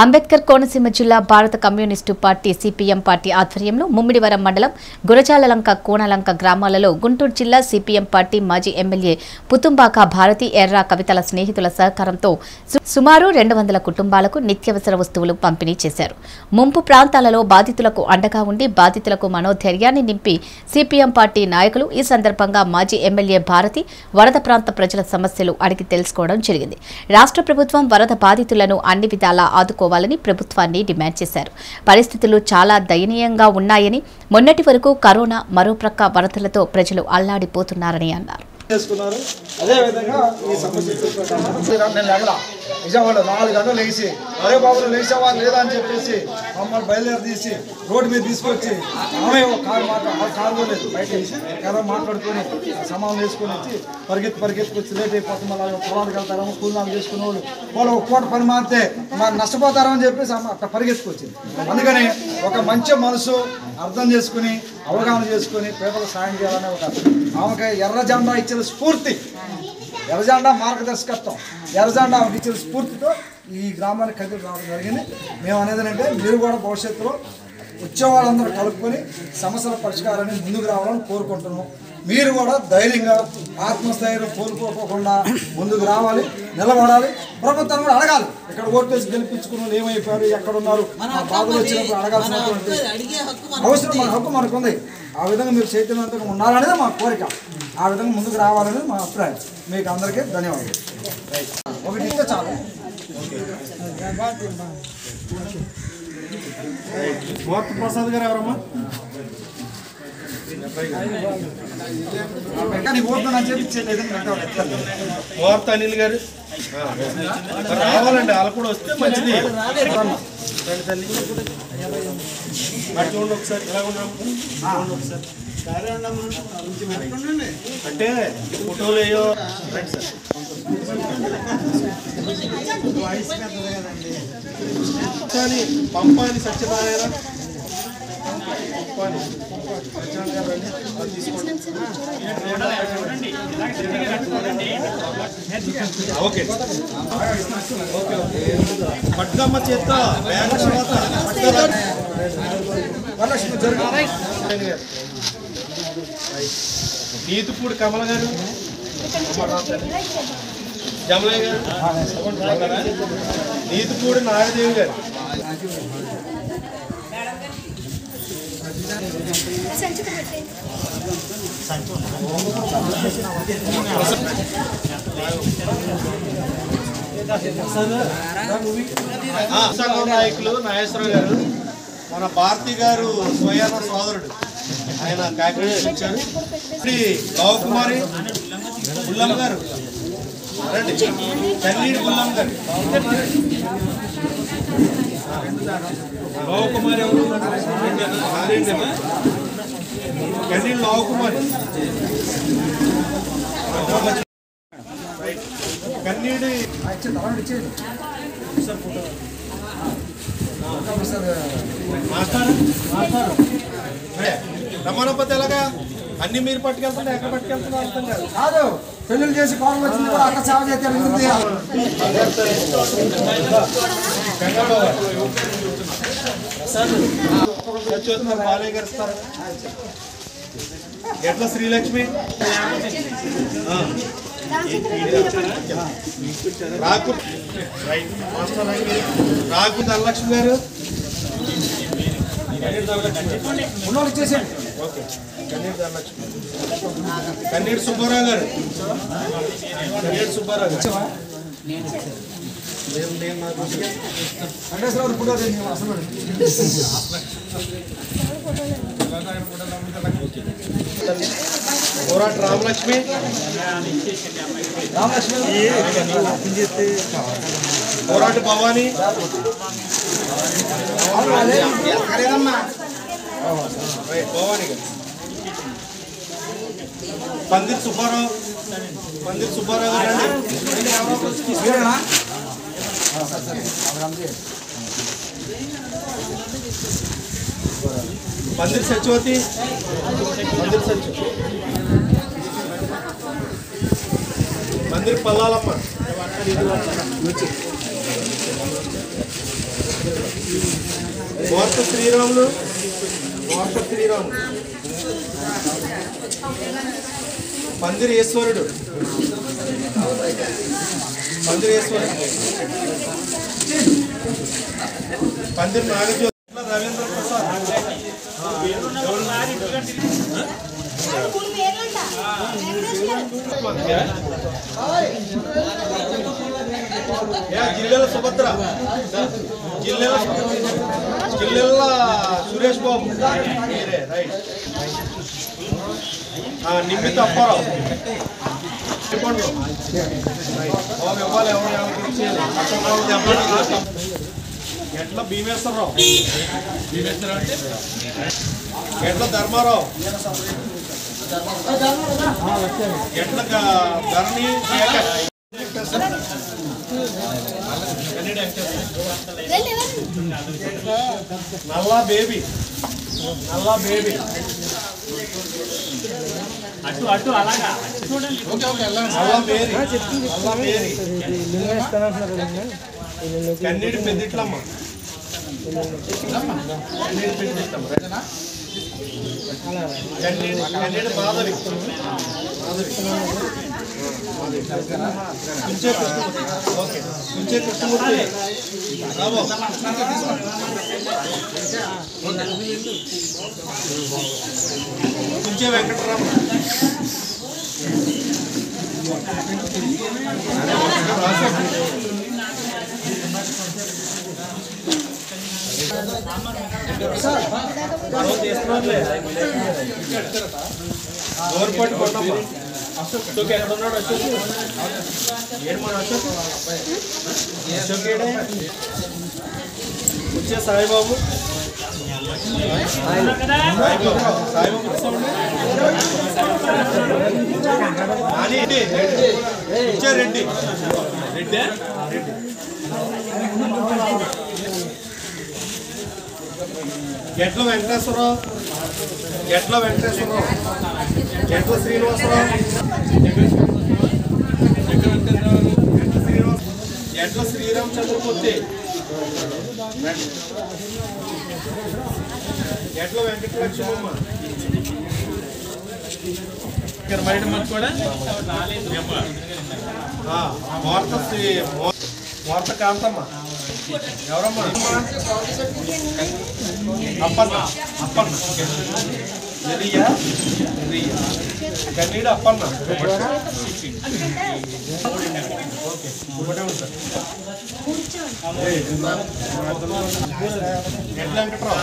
అంబేద్కర్ కోనసీమ జిల్లా భారత communist party CPM party ఆధ్వర్యంలో ముమ్మిడివరం మండలం గురజాలలంక కోనలంక గ్రామాలలో గుంటూరు జిల్లా సిపిఎం పార్టీ మాజీ ఎమ్మెల్యే పుతుంబాక భారతి ఎర్ర కవితల స్నేహితుల సహకారంతో సుమారు రెండు వందల కుటుంబాలకు నిత్యావసర వస్తువులు పంపిణీ చేశారు. ముంపు ప్రాంతాలలో బాధితులకు అండగా ఉండి బాధితులకు మనోధైర్యాన్ని నింపి సిపిఎం పార్టీ నాయకులు ఈ సందర్భంగా మాజీ ఎమ్మెల్యే భారతి వరద ప్రాంత ప్రజల సమస్యలు అడిగి తెలుసుకోవడం జరిగింది. రాష్ట్ర ప్రభుత్వం వరద బాధితులను అన్ని విధాలా ఆదుకో తీసుకోవాలని ప్రభుత్వాన్ని డిమాండ్ చేశారు. పరిస్థితులు చాలా దయనీయంగా ఉన్నాయని మొన్నటి వరకు కరోనా మరో ప్రక్క వరదలతో ప్రజలు అల్లాడిపోతున్నారని అన్నారు. చేసుకున్నారు నిజామాబాద్ నాలుగు గంటలు లేచి అరే బాబు లేచావా లేదా అని చెప్పేసి మమ్మల్ని బయలుదేరి తీసి రోడ్డు మీద తీసుకొచ్చి ఆమె ఒక కారు మాట్లాడు కారులో కారు కూడా లేదు బయట వేసి కదా మాట్లాడుకొని సమానం వేసుకొని వచ్చి పరిగెత్తి పరిగెత్తుకొచ్చి లేట్ అయిపోతుంది మళ్ళీ పొలాలకు వెళ్తారేమో కూలినాలు చేసుకునే వాళ్ళు. వాళ్ళు ఒక పూట పని మారితే మరి నష్టపోతారని చెప్పేసి ఆమె అట్లా పరిగెత్తుకొచ్చింది అందుకని ఒక మంచి మనసు అర్థం చేసుకుని అవగాహన చేసుకుని పేదలకు సాయం చేయాలనే ఒక ఆమెకి ఎర్ర జెండా ఇచ్చిన స్ఫూర్తి ఎర్రజెండా మార్గదర్శకత్వం. ఎర్రజెండా ఇచ్చిన స్ఫూర్తితో ఈ గ్రామానికి కదిలి రావడం జరిగింది. మేము అనేది ఏంటంటే మీరు కూడా భవిష్యత్తులో వచ్చే వాళ్ళందరూ కలుపుకొని సమస్యల పరిష్కారాన్ని ముందుకు రావాలని కోరుకుంటున్నాం మీరు కూడా ధైర్యంగా ఆత్మస్థైర్యం కోల్పోకుండా ముందుకు రావాలి నిలబడాలి. ప్రభుత్వం కూడా అడగాలి. ఇక్కడ ఓటేసి గెలిపించుకున్న ఏమైపోయారు ఎక్కడ ఉన్నారు మా బాధలు వచ్చినప్పుడు అడగాల్సినటువంటి అవసరం మన హక్కు మనకు ఉంది ఆ విధంగా మీరు చైతన్యవంతంగా ఉండాలనేది మా కోరిక. ఆ విధంగా ముందుకు రావాలనేది మా అభిప్రాయం. మీకు అందరికీ ధన్యవాదాలు. ఒకటి ఇస్తే చాలు. మూర్తి ప్రసాద్ గారు ఎవరమ్మా? మూర్తి అనిల్ గారు? రావాలండి వాళ్ళు కూడా వస్తే మంచిది. తల్లి. చూడండి ఒకసారి ఇలా ఉన్నాము ఒకసారి. అంటే ఫోటోలు అయ్యో రండి సార్ కానీ పంపాలి సత్యనారాయణ పంపాలి సత్యనారాయణ గారు తీసుకోండి ఓకే ఓకే ఓకే పట్టుకమ్మ తర్వాత పట్టుకోరా. వరలక్ష్మి జరుగు నీతిపూడి కమల గారు? జమలయ్య గారు? నీతిపూడి నాగదేవి గారు? సంఘం నాయకులు నాగేశ్వరరావు గారు మన భారతి గారు స్వయాన సోదరుడు. ఆయన కాకినాడ వచ్చారు. శ్రీ కుమారి గుల్లమ్మ గారు. రండి. గుల్లమ్మ గారు. కుమారి ఎవరు? కన్నీటి కుమారి కన్నీడి. మాస్టర్. మాస్టర్. రమ్మనపోతే ఎలాగా అన్ని మీరు పట్టుకెళ్తుంటే ఎక్కడ పట్టుకెళ్తున్నారు అర్థం కాదు కాదు పెళ్ళిళ్ళు చేసి కోపం వచ్చింది కూడా అక్క సేవ చేస్తే అడుగుతుంది సత్యోత్తమ బాలయ్య గారు ఇస్తారు ఎట్లా శ్రీలక్ష్మి. రాకు. రాకు ధనలక్ష్మి గారు ఉన్నోళ్ళు ఇచ్చేసేయండి కన్నీరు సుబ్బారావు గారు. కన్నీరు సుబ్బారావు గారు. నేను నేను నాకు వెంకటేశ్వరరావు ఇప్పుడు అసలు పోరాట రామలక్ష్మి. రామలక్ష్మి పోరాట భవాని. రైట్, భవాని గారు పందిర్ సుబ్బారావు. పందిర్ సుబ్బారావు గారు రండి. మీరేనా పందిర్ సత్యవతి. పందిర్ సత్య పందిర్ పల్లాలమ్మ. వార్త శ్రీరాములు. వార్త శ్రీరాములు. పందిరి ఈశ్వరుడు పందిరి ఈశ్వరుడు పందిరి నాగజ్యోతి. రవీంద్ర ప్రసాద్. యా, జిల్లెల సుభద్ర. జిల్లెల జిల్లెల సురేష్ బాబు. మీరే నిమ్మిత అప్పారావు. చెప్పండి. బాబు ఇవ్వాలి ఎవరు ఎవరికి ఎట్ల భీమేశ్వరరావు భీమేశ్వరరావు అంటే ఎట్ల ధర్మారావు? ఎట్ల ధరణి నల్లా బేబీ. నల్లా బేబీ. అటు అటు అలాగా. అటు చూడండి నల్లా నల్లా కన్నీటి పెద్దిట్లమ్మ. కన్నీటి పెద్దిట్లమ్మ. కన్నీటి కన్నీటి మాధవి మాధవి కుంచే కృష్ణమూర్తి ఓకే కుంచే కృష్ణమూర్తి రాబో కుంచే వెంకటరామ గవర్నమెంట్ కొట్టమ్మ అశోక్ అశోక్ ఎక్కడ ఉన్నాడు అశోక్? అశోక్? అశోక్ వచ్చే సాయిబాబు. సాయిబాబు రెడ్డి. ఎట్ల వెంకటేశ్వరరావు. ఎట్ల వెంకటేశ్వరరావు. ఎట్ల శ్రీనివాసరావు. ఎట్ల శ్రీరామచంద్రమూర్తి. ఎట్ల వెంకటలక్ష్మమ్మ. ఇక్కడ బయట మనకు కూడా వార్త మోర్త శ్రీ మో- కాంతమ్మ. ఎవరమ్మా? అప్పన్న. అప్పన్న. ఎరియా? ఎరియా. కన్నీడు అప్పన్న? ఓకే ఒకటే ఉంటారు ఎట్లా వెంకట్రావు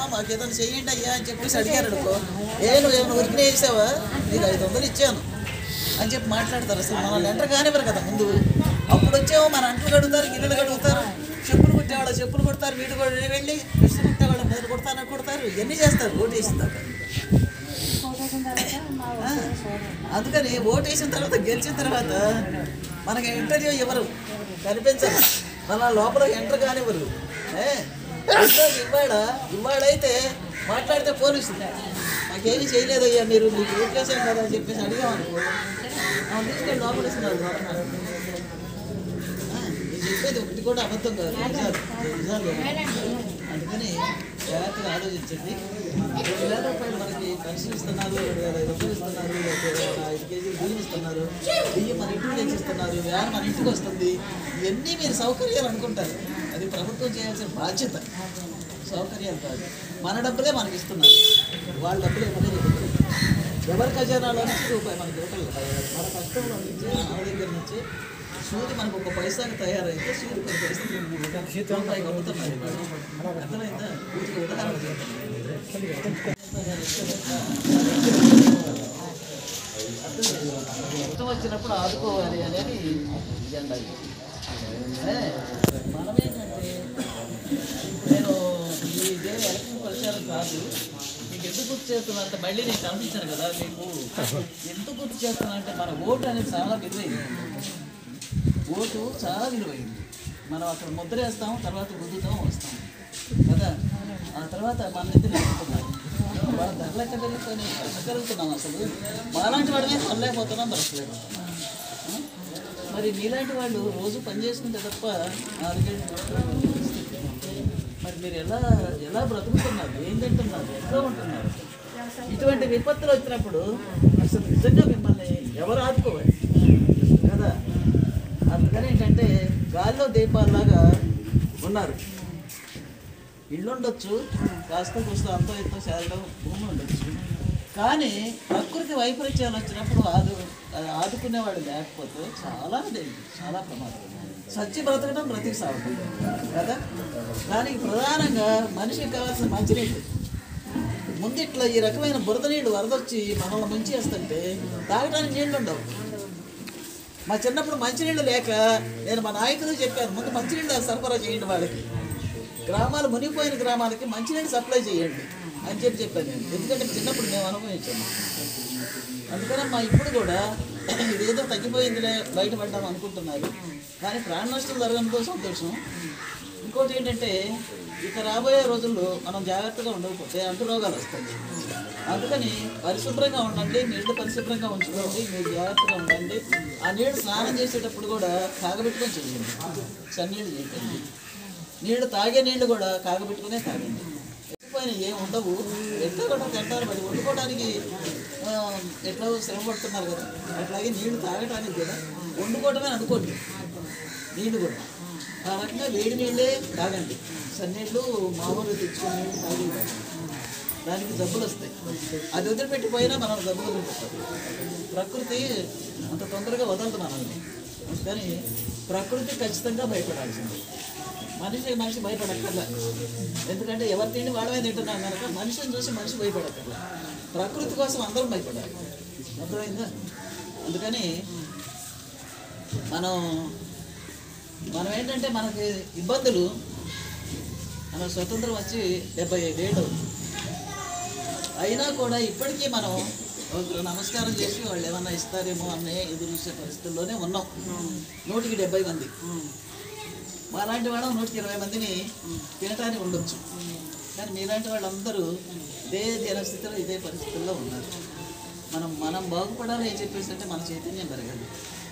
బురదలో మాకు ఏదైనా చెయ్యండి అయ్యా అని చెప్పేసి అడిగారు అనుకో ఏ నువ్వు ఏమైనా ఉరికినే వేసావా నీకు ఐదు వందలు ఇచ్చాను. అని చెప్పి మాట్లాడతారు అసలు మన లెంటర్ కానివ్వరు కదా ముందు. అప్పుడు వచ్చేమో మన అంట్లు కడుగుతారు గిన్నెలు కడుగుతారు చెప్పులు కొట్టేవాళ్ళు చెప్పులు కొడతారు వీడు కూడా వెళ్ళి మిషన్ కొట్టేవాళ్ళు మీద కొడతాను కొడతారు ఇవన్నీ చేస్తారు ఓటు వేసిన తర్వాత అందుకని ఓటు వేసిన తర్వాత గెలిచిన తర్వాత మనకి ఇంటర్వ్యూ ఇవ్వరు కనిపించరు. మన లోపల ఎంటర్ కానివ్వరు. ఏ, ఇవాళ ఇవాళైతే మాట్లాడితే పోలీసులు. మాకేమీ చేయలేదయ్యా మీరు మీకు ఓట్లేసాం కదా అని చెప్పేసి అడిగామనుకో ఆ, తీసుకెళ్ళి లోపలిస్తున్నారు చెప్పేది ఒకటి కూడా అబద్ధం కాదు నిజాలు అందుకని జాగ్రత్తగా ఆలోచించండి. రెండు వేల రూపాయలు మనకి పెన్షన్ ఇస్తున్నారు రెండు వేల ఐదు రూపాయలు ఇస్తున్నారు ఐదు కేజీలు బియ్యం ఇస్తున్నారు బియ్యం మన ఇంటికి తెచ్చి ఇస్తున్నారు వ్యాన్ మన ఇంటికి వస్తుంది ఇవన్నీ మీరు సౌకర్యాలు అనుకుంటారు. ప్రభుత్వం చేయాల్సిన బాధ్యత సౌకర్యాలు కాదు మన డబ్బులే మనకి ఇస్తున్నారు వాళ్ళ డబ్బులు ఇవ్వలేదు ఎవరి ఖజానాలో నుంచి రూపాయి మనకి ఇవ్వటం. మన కష్టంలో నుంచి మన దగ్గర నుంచి సూర్యుడు మనకు ఒక పైసాకి తయారైతే సూర్యుడు పది పైసలు రూపాయికి అమ్ముతున్నారు ఇవాళ. అర్థమైందా వీటికి ఉదాహరణ చెప్తాను. వచ్చినప్పుడు ఆదుకోవాలి అనేది ఎజెండా ఇది. ఏ, మనమేంటంటే నేను ఇదే ఎలక్షన్ ప్రచారం కాదు మీకు ఎందుకు గుర్తు చేస్తున్నా అంటే మళ్ళీ నేను కనిపించాను కదా మీకు. ఎందుకు గుర్తు చేస్తున్నా అంటే మన ఓటు అనేది చాలా విలువైంది. ఓటు చాలా విలువైంది. మనం అక్కడ ముద్ర తర్వాత రుద్దుతాం వస్తాం. కదా? ఆ తర్వాత మన నుంచి నేర్చుకున్నారు వాళ్ళ ధరలు ఎక్కడ అసలు. మాలాంటి వాడినే కొనలేకపోతున్నాం బ్రతకలేకపోతున్నాం మరి మీలాంటి వాళ్ళు రోజు పని చేసుకుంటే తప్ప నాలుగైదు మీరు ఎలా ఎలా బ్రతుకుతున్నారు? ఏం తింటున్నారు? ఎట్లా ఉంటున్నారు? ఇటువంటి విపత్తులు వచ్చినప్పుడు అసలు నిజంగా మిమ్మల్ని ఎవరు ఆదుకోవాలి? కదా? అందుకని ఏంటంటే గాల్లో దీపాల్లాగా ఉన్నారు. ఇల్లు ఉండొచ్చు కాస్త కూస్త అంతో ఎంతో శాతం భూమి ఉండొచ్చు. కానీ ప్రకృతి వైపరీత్యాలు వచ్చినప్పుడు ఆదు ఆదుకునేవాడు లేకపోతే చాలా డేంజర్ చాలా ప్రమాదం. సచ్చి బ్రతకడం బ్రతికి సాగడం కదా? దానికి ప్రధానంగా మనిషికి కావాల్సిన మంచినీళ్ళు. ముందు ఇట్లా ఈ రకమైన బురద నీళ్ళు వరదొచ్చి మనల్ని ముంచేస్తుంటే తాగడానికి నీళ్ళు ఉండవు మా చిన్నప్పుడు మంచినీళ్ళు లేక నేను మా నాయకులు చెప్పాను ముందు మంచినీళ్ళు సరఫరా చేయండి వాళ్ళకి. గ్రామాలు మునిగిపోయిన గ్రామాలకి మంచినీళ్ళు సప్లై చేయండి. అని చెప్పి చెప్పాను నేను. ఎందుకంటే చిన్నప్పుడు మేము అనుభవించాము. అందుకనే మా ఇప్పుడు కూడా ఇదేదో తగ్గిపోయిందిలే బయటపడ్డాం అనుకుంటున్నారు. కానీ ప్రాణ నష్టం జరగడంతో సంతోషం ఇంకోటి ఏంటంటే ఇక రాబోయే రోజుల్లో మనం జాగ్రత్తగా ఉండకపోతే అంటు రోగాలు వస్తాయి. అందుకని పరిశుభ్రంగా ఉండండి నీళ్ళు పరిశుభ్రంగా ఉంచుకోండి మీరు జాగ్రత్తగా ఉండండి. ఆ నీళ్ళు స్నానం చేసేటప్పుడు కూడా కాగబెట్టుకొని చేయండి. చన్నీళ్ళు చేయండి. నీళ్ళు తాగే నీళ్ళు కూడా కాగబెట్టుకునే తాగండి. పైన ఏం ఉండవు. ఎట్లా కూడా తింటారు మరి వండుకోవడానికి ఎట్లా శ్రమ పడుతున్నారు కదా. అట్లాగే నీళ్ళు తాగటానికి కూడా వండుకోవటమే అనుకోండి. నీళ్ళు కూడా. ఆ వేడి నీళ్ళే తాగండి. సన్నీళ్ళు మామూలుగా తెచ్చుకుని నీళ్ళు తాగి దానికి జబ్బులు వస్తాయి. అది వదిలిపెట్టిపోయినా మనం జబ్బులు వదిలిపెట్టాలి ప్రకృతి అంత తొందరగా వదలదు మనల్ని. కానీ ప్రకృతి ఖచ్చితంగా భయపడాల్సింది. మనిషి మనిషి భయపడక్కర్లా. ఎందుకంటే ఎవరి తిండి వాడమే తింటున్నాం కనుక మనిషిని చూసి మనిషి భయపడక్కర్లా. ప్రకృతి కోసం అందరం భయపడాలి. అర్థమైందా? అందుకని మనం మనం ఏంటంటే మనకి ఇబ్బందులు మన స్వతంత్రం వచ్చి డెబ్బై ఐదేళ్ళు ఏళ్ళు అయినా కూడా ఇప్పటికీ మనం ఒకరు నమస్కారం చేసి వాళ్ళు ఏమన్నా ఇస్తారేమో అనే ఎదురు చూసే పరిస్థితుల్లోనే ఉన్నాం. నూటికి డెబ్బై మంది. మాలాంటి వాళ్ళం నూటికి ఇరవై మందిని తినటానికి ఉండొచ్చు. కానీ మీలాంటి వాళ్ళందరూ ఇదే దినస్థితిలో ఇదే పరిస్థితుల్లో ఉన్నారు. మనం మనం బాగుపడాలి ఏం చెప్పేసి అంటే మన చైతన్యం పెరగాలి.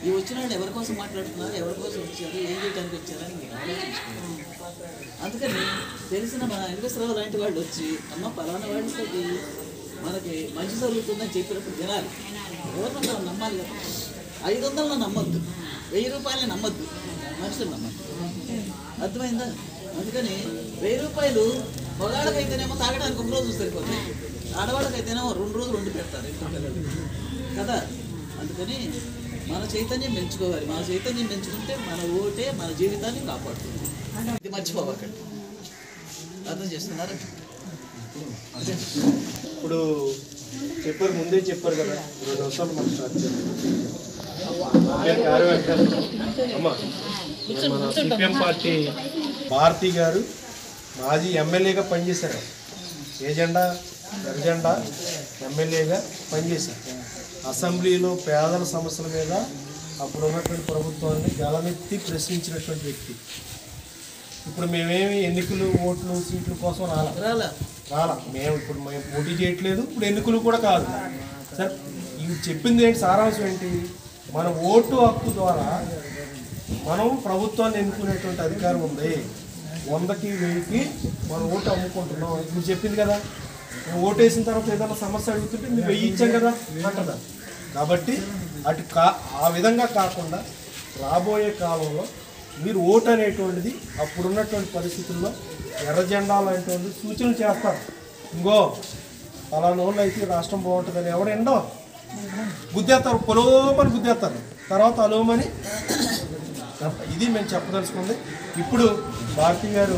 ఈ వచ్చిన వాళ్ళు ఎవరి కోసం మాట్లాడుతున్నారు? ఎవరి కోసం వచ్చారు? ఏం చేయడానికి వచ్చారని అందుకని తెలిసిన మన వెంకటేశ్వరరావు లాంటి వాళ్ళు వచ్చి అమ్మ పలానా వాళ్ళకి మనకి మంచి జరుగుతుందని చెప్పినప్పుడు వినాలి మనం నమ్మాలి కదా? ఐదు వందలను నమ్మొద్దు. వెయ్యి రూపాయలని నమ్మద్దు. మనుషులు నమ్మద్దు. అర్థమైందా? అందుకని వెయ్యి రూపాయలు మగాళ్ళకైతేనేమో తాగడానికి ఒక రోజు సరిపోతుంది ఆడవాళ్ళకైతేనేమో రెండు రోజులు రెండు పెడతారు కదా? అందుకని మన చైతన్యం పెంచుకోవాలి. మన చైతన్యం పెంచుకుంటే మన ఓటే మన జీవితాన్ని కాపాడుతుంది. ఇది మర్చిపోవకండి. అర్థం చేస్తున్నారా? ఇప్పుడు చెప్పారు ముందే చెప్పారు కదా రెండు నిమిషాలు మనం స్టార్ట్ సిపిఎం పార్టీ భారతి గారు మాజీ ఎమ్మెల్యేగా పనిచేశారు. ఏ జెండా? ఎర్ర జెండా? ఎమ్మెల్యేగా పనిచేశారు. అసెంబ్లీలో పేదల సమస్యల మీద అప్పుడు ఉన్నటువంటి ప్రభుత్వాన్ని గలమెత్తి ప్రశ్నించినటువంటి వ్యక్తి. ఇప్పుడు మేమేమి ఎన్నికలు ఓట్లు సీట్ల కోసం రాలా? రాలా. రాలా. మేము ఇప్పుడు మేము పోటీ చేయట్లేదు. ఇప్పుడు ఎన్నికలు కూడా కాదు. సార్ ఇవి చెప్పింది ఏంటి? సారాంశం ఏంటి? మన ఓటు హక్కు ద్వారా మనం ప్రభుత్వాన్ని ఎన్నుకునేటువంటి అధికారం ఉంది. వందకి వెయ్యికి మనం ఓటు అమ్ముకుంటున్నాం. ఇప్పుడు చెప్పింది కదా ఓటేసిన తర్వాత ఏదైనా సమస్య అడుగుతుంటే మీరు వెయ్యి ఇచ్చాం కదా అంటదా కాబట్టి అటు కా ఆ విధంగా కాకుండా రాబోయే కాలంలో మీరు ఓటు అనేటువంటిది అప్పుడున్నటువంటి పరిస్థితుల్లో ఎర్ర జెండాలు అనేటువంటి సూచనలు చేస్తారు. ఇంకో అలా వాళ్ళు అయితే రాష్ట్రం బాగుంటుందని ఎవడు ఎండో గుద్దేస్తారు పొలోమని గుద్దేస్తారు తర్వాత అలోమని. ఇది మేము చెప్పదలుచుకుంది. ఇప్పుడు భారతి గారు